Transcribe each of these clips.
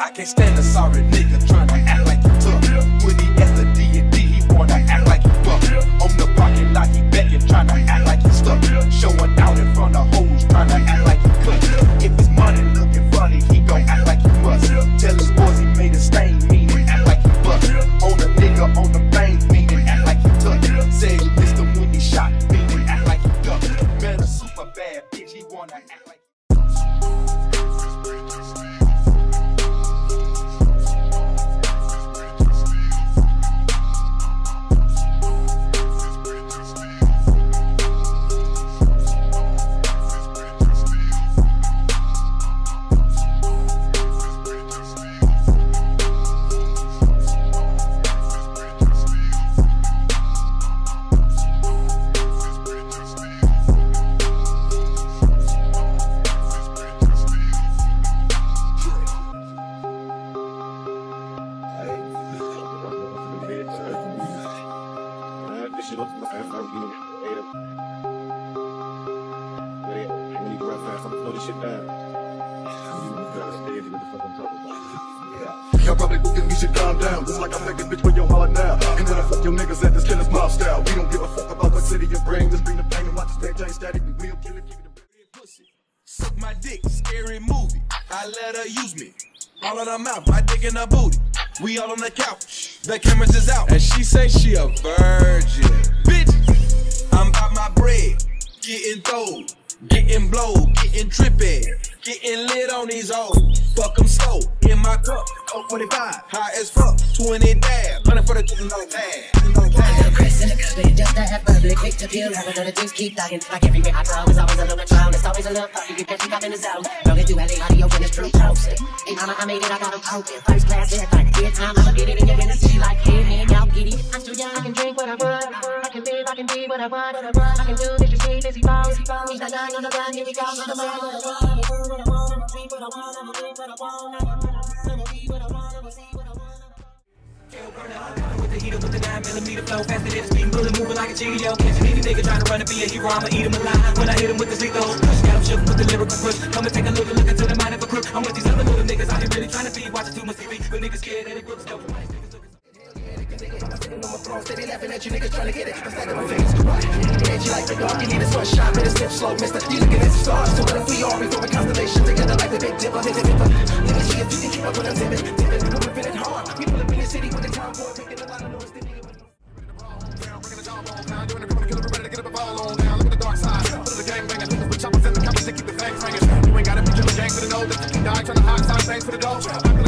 I can't stand a sorry nigga trying to act like he tough. When he at the D&D, he wanna act like he buff. On the parking lot, he begging, trying to act like he stuck. Showing out in front of hoes, trying to act like he cut. If his money looking funny, he gon' act like he must. Tell his boys he made a stain, meaning act like he bust. On a nigga, on the bang, meaning act like he touch. Say he missed him when he shot, meaning act like he duck. Man, a super bad bitch, he wanna act like I start getting eight up. But yeah, when you run fast, I'm slow this shit down. You I'm. Y'all probably looking me should calm down. Just like I make a bitch when you're holler now. And then I fuck your niggas at this killer's mob style. We don't give a fuck about what city you bring. Just bring the pain and watch the stage static. We will kill it, keep it a pussy. Suck my dick, scary movie. I let her use me. All in her mouth, my dick in her booty. We all on the couch, the cameras is out. And she say she a virgin. Bitch, I'm about my bread, getting thrown, getting blowed, getting trippy, getting lit on these hoes. Fuck them slow, in my cup, Coke 45, high as fuck, 20 dab, 100 for the $2 tag. $2 tag. Chris in the cup, just to have public, quick to peel, the juice, keep talking. Like everywhere I go, it's always a little drown, it's always a little fuck, you can catch me up in the zone. Don't get too heavy, audio true toasted. Hey mama, I made it, I got them open, first class, everything. Good time, I'ma get it, and you're gonna see like, hey man, y'all giddy. I'm too young, I can drink what I want, I can live, I can be what I want, I can do this, you see, busy balls. He's not young, on the run, here we go, on the run, on the run. I'ma do what I want, I'ma drink what I want, I'ma live what I want, I'ma be what I want, I'ma see what I want. With the heater with the 9 millimeter flow, faster than a speeding bullet, moving like a Cheerio. Catching any nigga trying to run and be a hero, I'ma eat him alive. When I hit him with the lethal push, got him shook with the lyrical push. Come and take a look, look be too much TV, but niggas scared that it groups dope. Sitting on my throne, steady laughing at you niggas trying to get it. I'm stacking my fingers to. Edge you like the dog, you need a sunshine, better step slow, mister. You looking at the stars, so what if we all before a constellation together like the big dipper, big dipper. Let me see if you can keep up with them dipping, dipping. We're ripping it hard. We pull up follow down look at the dark side the gang members put up in the city with the town boy, making a lot of noise.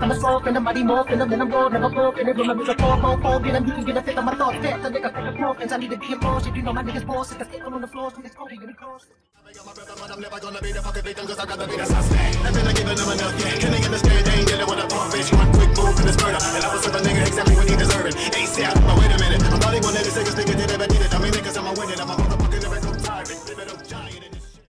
I'm a soft and a mighty morph, and I'm in a road, never broke And it remembers a fall, fall, fall, and I'm you can get a fit on my thoughts Fast, a nigga, fucking morph, and I need to be a boss If you know my niggas boss, it's a stick on the floor, so it's cold, you're gonna cross I'm never gonna be the fucking victim cause I gotta be the suspect. I've been giving them enough, yeah. Can they understand they ain't dealing with a pump bitch? One quick move and it's murder. And I was with a nigga exactly what he deserving.